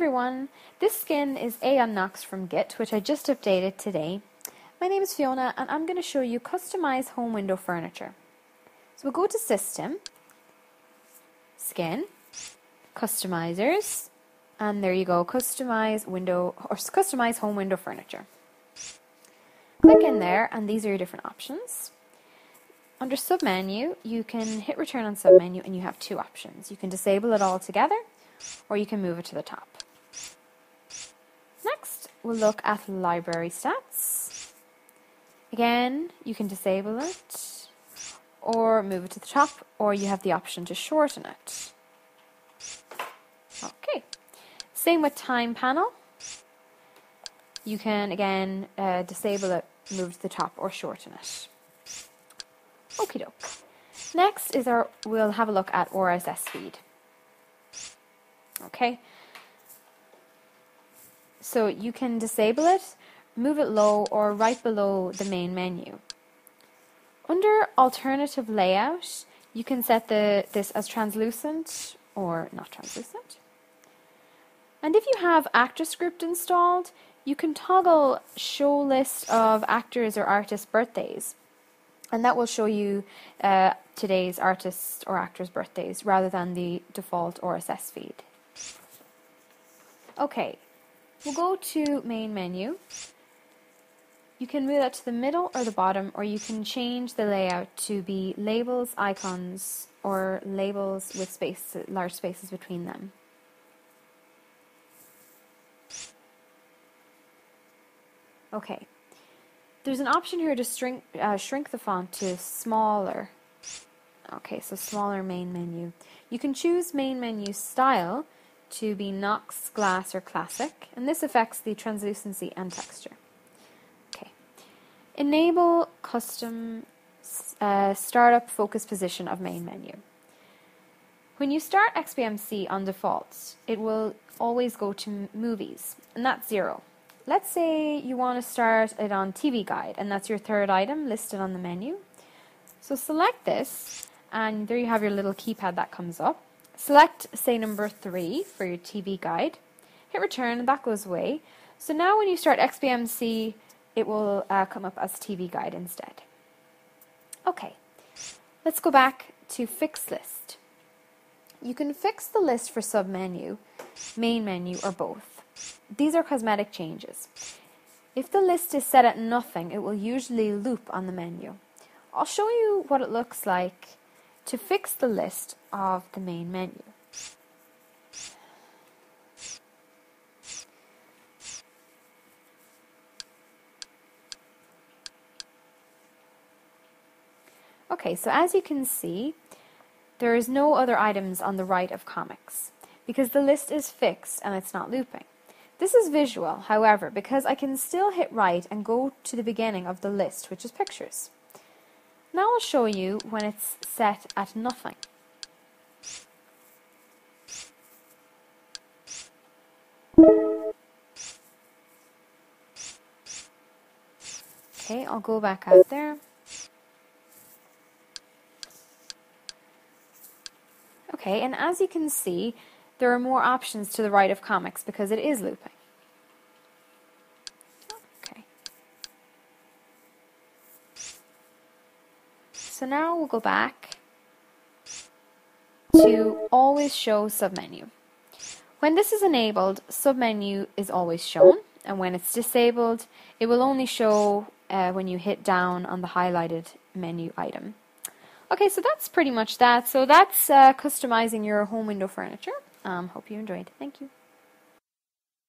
everyone, this skin is Aeon Nox from Git, which I just updated today. My name is Fiona and I'm going to show you customize home window furniture. So we'll go to System, Skin, Customizers, and there you go, customize window or customize home window furniture. Click in there and these are your different options. Under submenu, you can hit return on submenu and you have two options. You can disable it all together or you can move it to the top. We'll look at library stats. Again, you can disable it or move it to the top, or you have the option to shorten it. Okay, same with time panel. You can again uh, disable it, move to the top, or shorten it. Okie doke. Next is our, we'll have a look at RSS feed. Okay, so you can disable it, move it low or right below the main menu. Under alternative layout, you can set the, this as translucent or not translucent. And if you have ActorScript installed, you can toggle show list of actors or artists' birthdays. And that will show you uh, today's artists or actors' birthdays rather than the default RSS feed. Okay, We'll go to main menu. You can move that to the middle or the bottom, or you can change the layout to be labels, icons, or labels with space, large spaces between them. Okay, there's an option here to shrink, uh, shrink the font to smaller. Okay, so smaller main menu. You can choose main menu style, to be Nox, Glass, or Classic, and this affects the translucency and texture. Okay. Enable custom uh, startup focus position of main menu. When you start XBMC on default, it will always go to movies, and that's zero. Let's say you want to start it on TV Guide, and that's your third item listed on the menu. So select this, and there you have your little keypad that comes up. Select, say, number 3 for your TV guide. Hit return, and that goes away. So now when you start XBMC, it will uh, come up as TV guide instead. Okay, let's go back to fix list. You can fix the list for submenu, main menu, or both. These are cosmetic changes. If the list is set at nothing, it will usually loop on the menu. I'll show you what it looks like to fix the list of the main menu. Okay, so as you can see, there is no other items on the right of comics because the list is fixed and it's not looping. This is visual, however, because I can still hit right and go to the beginning of the list, which is pictures. Now I'll show you when it's set at nothing. Okay, I'll go back out there. Okay, and as you can see, there are more options to the right of comics because it is looping. So now we'll go back to always show submenu. When this is enabled, submenu is always shown, and when it's disabled, it will only show uh, when you hit down on the highlighted menu item. Okay, so that's pretty much that. So that's uh, customizing your home window furniture. Um, hope you enjoyed. Thank you.